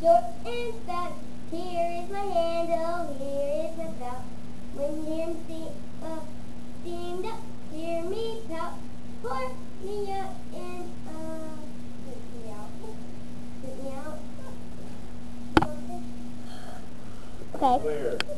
short and stout. Here is my handle, oh, here is my spout. When you hear me sing, uh, steamed up, hear me pout. Pour me up and, uh, spit me out. Spit me out. Okay. Clear.